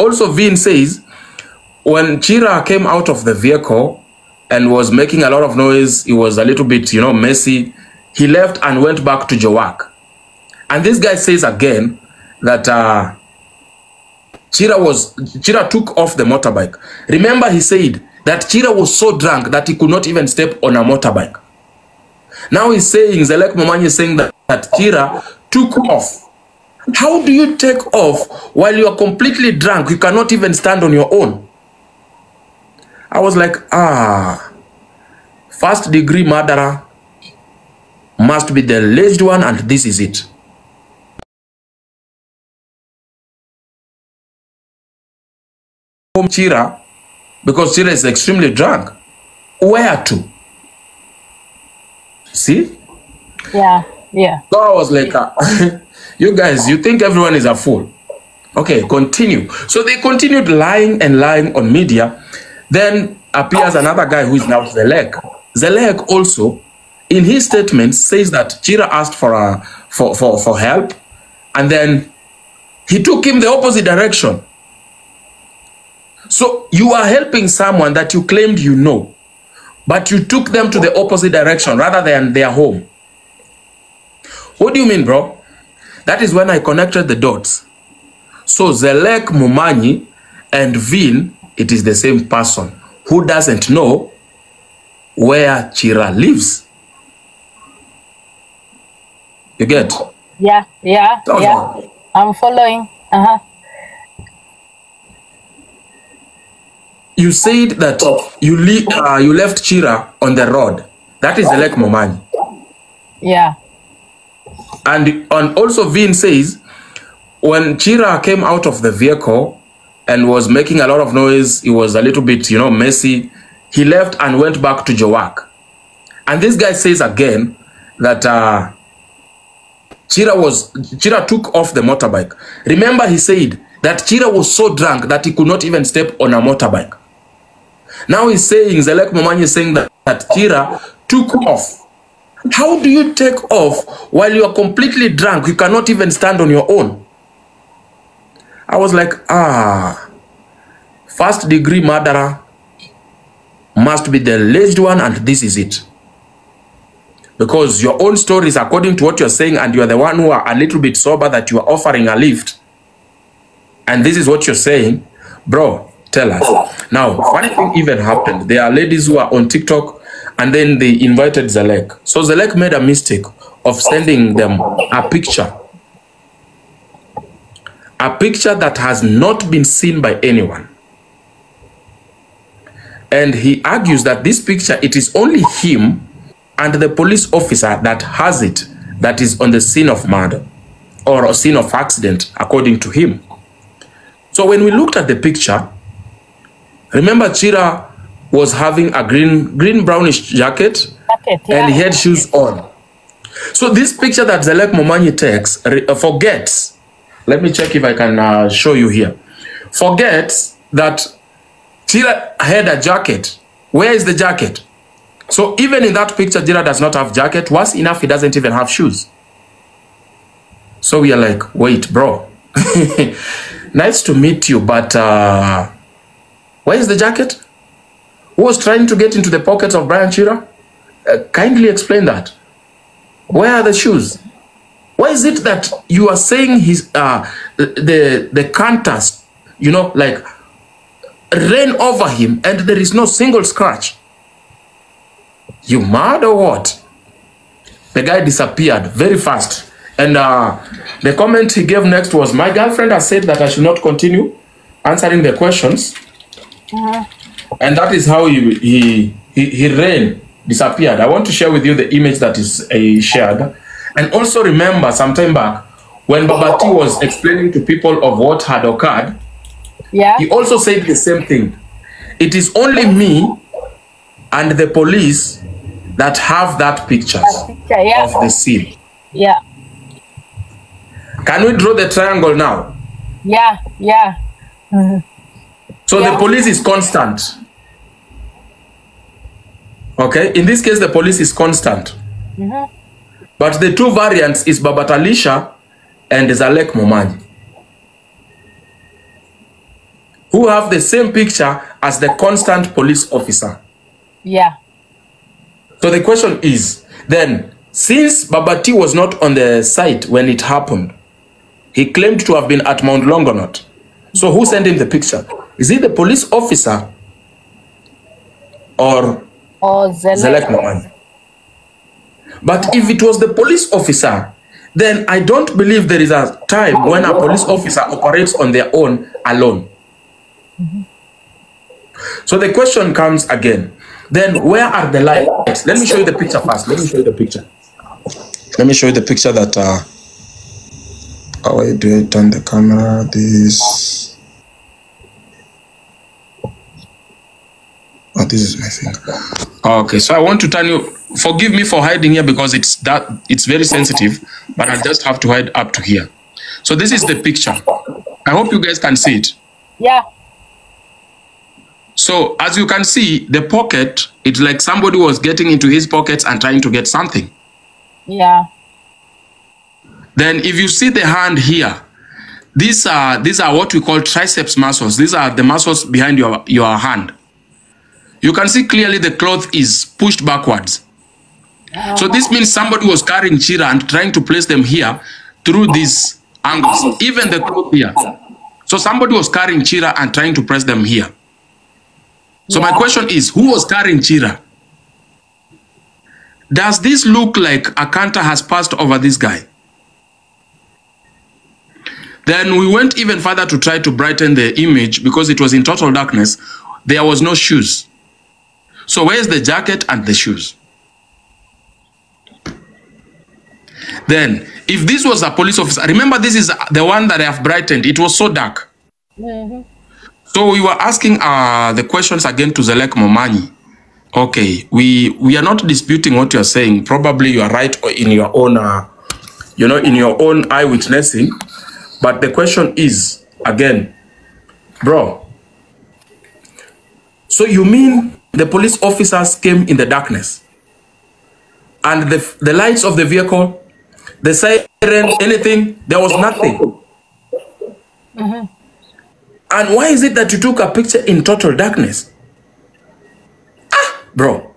also Vin says when Chira came out of the vehicle and was making a lot of noise, he was a little bit, you know, messy. He left and went back to Jawak. And this guy says again that uh, Chira was Chira took off the motorbike. Remember, he said that Chira was so drunk that he could not even step on a motorbike. Now he's saying Zeleck Momanyi is saying that, that Chira took off. How do you take off while you are completely drunk? You cannot even stand on your own. I was like, ah, first degree murderer must be the alleged one, and this is it. Home Chira, because Chira is extremely drunk. Where to? See? Yeah, yeah. So I was like, uh, you guys, you think everyone is a fool. Okay, continue. So they continued lying and lying on media. Then appears another guy who is now Zeleck. Zeleck also, in his statement, says that Chira asked for, a, for, for, for help, and then he took him the opposite direction. So you are helping someone that you claimed you know, but you took them to the opposite direction rather than their home. What do you mean, bro? That is when I connected the dots. So Zeleck Momanyi and Vin, it is the same person who doesn't know where Chira lives. You get? Yeah, yeah, Sounds yeah. I'm following. Uh huh. You said that you, le- uh, you left Chira on the road. That is Zeleck Momanyi. Yeah. And on also Vin says when Chira came out of the vehicle and was making a lot of noise, he was a little bit, you know, messy. He left and went back to Jawak. And this guy says again that uh, Chira was Chira took off the motorbike. Remember, he said that Chira was so drunk that he could not even step on a motorbike. Now he's saying Zeleck Momanyi is saying that, that Chira took off. How do you take off while you are completely drunk? You cannot even stand on your own. I was like, ah, first degree murderer must be the alleged one, and this is it. Because your own stories, according to what you're saying, and you're the one who are a little bit sober that you are offering a lift, and this is what you're saying, bro, tell us. Now, funny thing even happened. There are ladies who are on TikTok and then they invited Zalek. So Zalek made a mistake of sending them a picture. A picture that has not been seen by anyone. And he argues that this picture, it is only him and the police officer that has it, that is on the scene of murder or a scene of accident, according to him. So when we looked at the picture, remember Chira was having a green, green brownish jacket Jacket, yeah. and he had shoes on. So this picture that Zeleck Momanyi takes uh, forgets. Let me check if I can uh, show you here. Forgets that Chira had a jacket. Where is the jacket? So even in that picture, Chira does not have jacket. Worse enough, he doesn't even have shoes. So we are like, wait, bro. nice to meet you, but uh, where is the jacket? Who was trying to get into the pockets of Brian Chira? Uh, kindly explain that. Where are the shoes? Why is it that you are saying his uh the the canters, you know, like ran over him and there is no single scratch? You mad or what? The guy disappeared very fast. And uh, the comment he gave next was, My girlfriend has said that I should not continue answering the questions. And that is how he, he, he, he ran, disappeared. I want to share with you the image that is uh, shared. And also remember, some time back, when Babati was explaining to people of what had occurred, Yeah. he also said the same thing. It is only me and the police that have that pictures Picture, yeah. of the scene. Yeah. Can we draw the triangle now? Yeah. Yeah. So Yeah. the police is constant. Okay, in this case, the police is constant. Mm-hmm. But the two variants is Baba Talisha and Zalek Momanyi. who have the same picture as the constant police officer. Yeah. So the question is then, since Babati was not on the site when it happened, he claimed to have been at Mount Longonot. So who sent him the picture? Is it the police officer or Or Zeleck. Zeleck But if it was the police officer, then I don't believe there is a time when a police officer operates on their own alone. So the question comes again. Then where are the lights? Let me show you the picture first. Let me show you the picture. Let me show you the picture that uh how I do I turn the camera? This Oh, this is my finger. Oh, okay, so I want to turn you. Forgive me for hiding here because it's that it's very sensitive, but I just have to hide up to here. So this is the picture. I hope you guys can see it. Yeah. So as you can see, the pocket, it's like somebody was getting into his pockets and trying to get something. Yeah. Then if you see the hand here, these are these are what we call triceps muscles. These are the muscles behind your, your hand. You can see clearly the cloth is pushed backwards. So this means somebody was carrying Chira and trying to place them here through these angles, even the cloth here. So somebody was carrying Chira and trying to press them here. So my question is, who was carrying Chira? Does this look like a canter has passed over this guy? Then we went even further to try to brighten the image because it was in total darkness. There was no shoes. So where's the jacket and the shoes? Then, if this was a police officer, remember this is the one that I have brightened. It was so dark. So we were asking uh, the questions again to Zeleck Momanyi. Okay, we we are not disputing what you are saying. Probably you are right in your own, uh, you know, in your own eyewitnessing. But the question is again, bro. So you mean the police officers came in the darkness, and the the lights of the vehicle, the siren, anything, there was nothing. And why is it that you took a picture in total darkness? Ah, bro.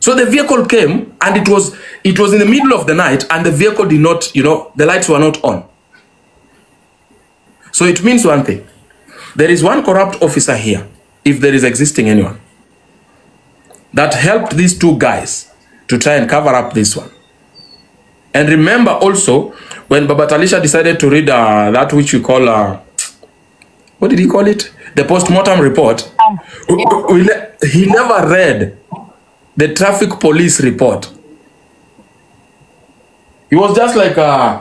So the vehicle came and it was it was in the middle of the night and the vehicle did not, you know, the lights were not on. So it means one thing. There is one corrupt officer here, if there is existing anyone, that helped these two guys to try and cover up this one. And remember also, when Baba Talisha decided to read uh, that which we call uh, what did he call it? The post-mortem report. Um, We- we ne- he never read the traffic police report. He was just like uh,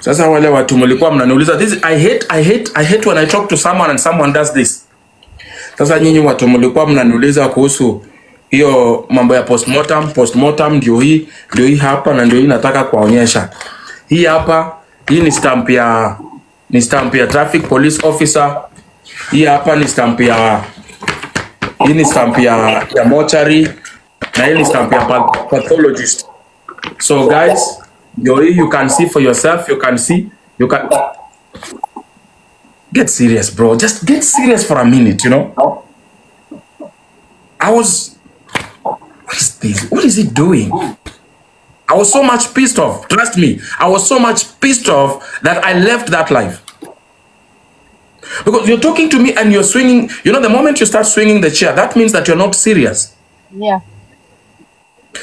sasa wale watu mlikuwa mnaniuliza this I hate I hate I hate when I talk to someone and someone does this. Sasa nyinyi watu mlikuwa mnaniuliza kuhusu hiyo mambo ya postmortem. Postmortem ndio hii ndio hii hapa na ndio hii nataka kuwaonyesha. Hii hapa hii ni stamp ya ni stamp ya traffic police officer. Hii hapa ni stamp ya hii ni stamp ya ya mortuary na hii ni stamp ya pathologist. So guys, ndio hii you can see for yourself, you can see you can get serious bro. Just get serious for a minute, you know? I was what is this? What is he doing? I was so much pissed off. Trust me, I was so much pissed off that I left that life. Because you're talking to me and you're swinging, you know, the moment you start swinging the chair, that means that you're not serious. yeah.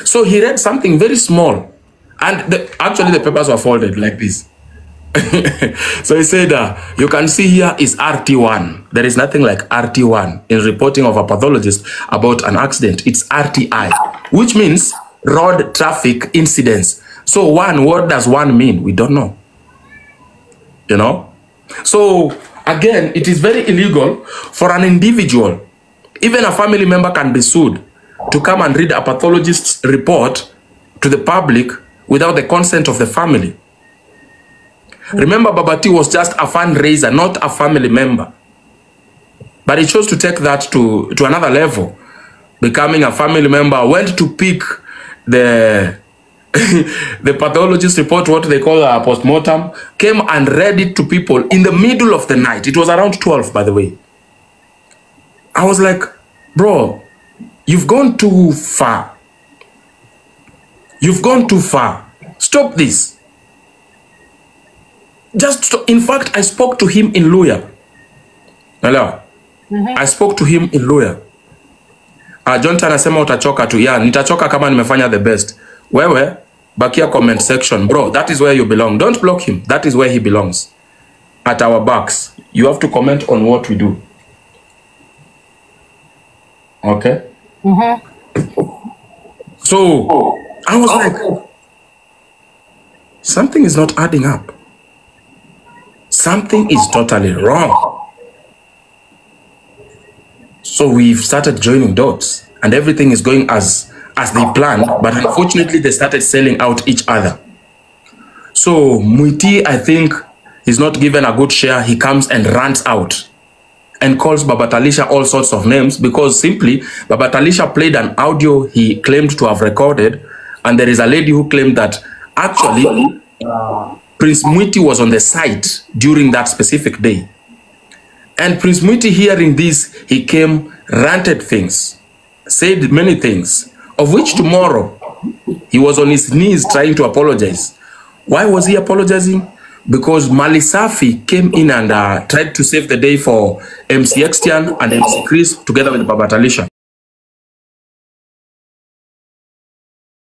So he read something very small. And the, actually, the papers were folded like this. so he said, uh, you can see here is RT1. There is nothing like RT1 in reporting of a pathologist about an accident. It's RTI, which means road traffic incidents. So one, what does one mean? We don't know. You know? So again, it is very illegal for an individual, even a family member can be sued to come and read a pathologist's report to the public without the consent of the family. Remember, Babati was just a fundraiser, not a family member. But he chose to take that to, to another level, becoming a family member, went to pick the the pathologist report, what they call a postmortem, came and read it to people in the middle of the night. It was around 12, by the way. I was like, bro, you've gone too far. You've gone too far. Stop this. Just stop. in fact, I spoke to him in Luhya. Hello. I spoke to him in Luhya. Uh, Jonathan anasema utachoka tu. Yeah, nitachoka kama nimefanya the best. Wewe bakia comment section. Bro, that is where you belong. Don't block him. That is where he belongs. At our backs. You have to comment on what we do. Okay? So, I was like, something is not adding up. Something is totally wrong. So we've started joining dots, and everything is going as as they planned. But unfortunately, they started selling out each other. So Muiti, I think, is not given a good share. He comes and runs out and calls Baba Talisha all sorts of names because simply Baba Talisha played an audio he claimed to have recorded, and there is a lady who claimed that actually uh, Prince Muiti was on the site during that specific day. And Prince Muiti, hearing this, he came, ranted things, said many things, of which tomorrow he was on his knees trying to apologize. Why was he apologizing? Because Malisafi came in and uh, tried to save the day for MC Extian and MC Chris together with Baba Talisha.